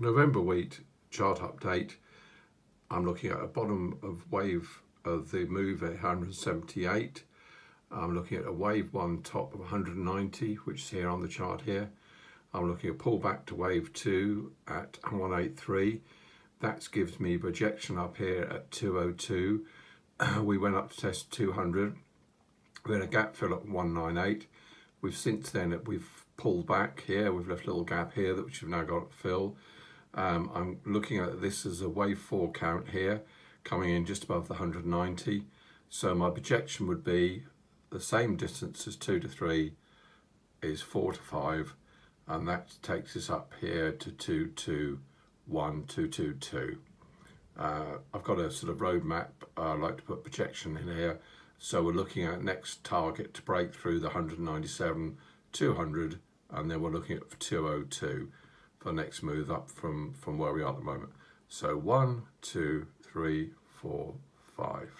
November wheat chart update. I'm looking at a bottom of wave of the move at 178. I'm looking at a wave one top of 190, which is here on the chart here. I'm looking at pullback to wave two at 183. That gives me projection up here at 202. we went up to test 200. We had a gap fill at 198. We've since then, we've pulled back here. We've left a little gap here that we've now got to fill. Um, I'm looking at this as a wave four count here, coming in just above the 190. So my projection would be the same distance as two to three is four to five, and that takes us up here to two to one, two, two, two. Uh, I've got a sort of roadmap. I like to put projection in here. So we're looking at next target to break through the 197, 200, and then we're looking at 202 for next move up from, from where we are at the moment. So one, two, three, four, five.